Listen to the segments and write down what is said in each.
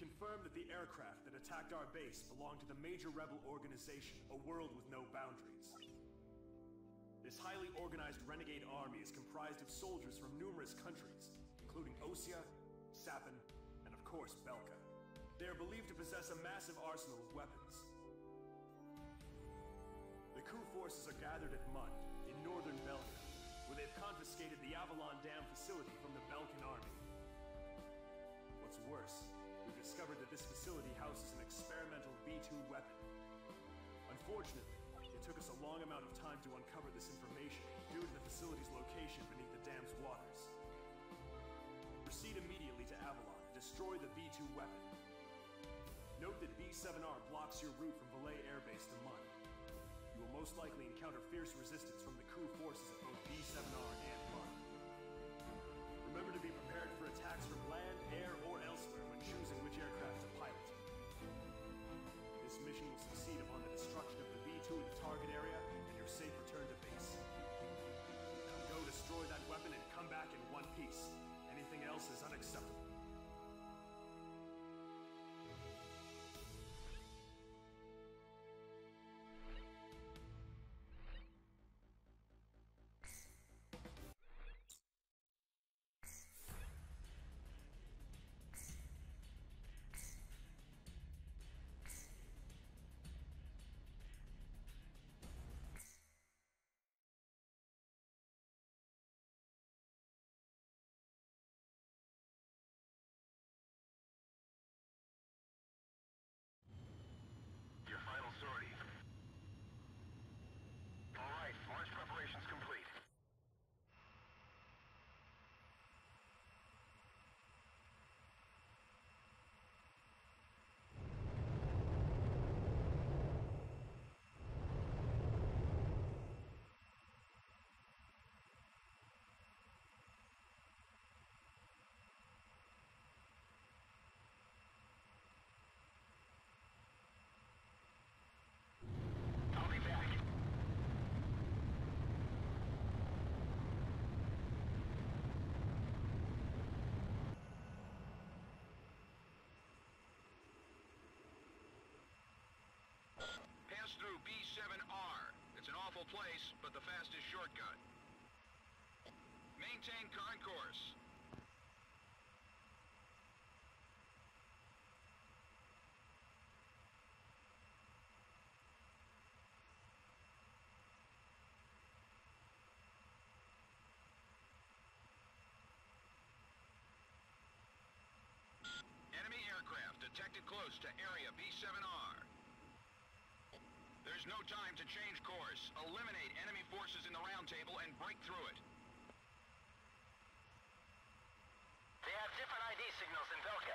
confirmed that the aircraft that attacked our base belonged to the major rebel organization, A World With No Boundaries. This highly organized renegade army is comprised of soldiers from numerous countries, including Osea, Sapin, and of course Belka. They are believed to possess a massive arsenal of weapons. The coup forces are gathered at Mund, in northern Belka, where they've confiscated the Avalon Dam facility from the Belkan army. What's worse, discovered that this facility houses an experimental V2 weapon. Unfortunately, it took us a long amount of time to uncover this information due to the facility's location beneath the dam's waters. Proceed immediately to Avalon and destroy the V2 weapon. Note that B-7R blocks your route from Valais Air Base to Mund. You will most likely encounter fierce resistance from the crew forces of both B-7R and Mund. Remember to be prepared place, but the fastest shortcut. Maintain current course. Enemy aircraft detected close to area B7R. There's no time to change course. Eliminate enemy forces in the round table and break through it. They have different ID signals in Belka.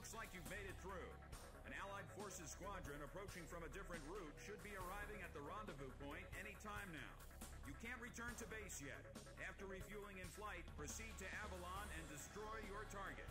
Looks like you've made it through. An Allied Forces squadron approaching from a different route should be arriving at the rendezvous point any time now. You can't return to base yet. After refueling in flight, proceed to Avalon and destroy your target.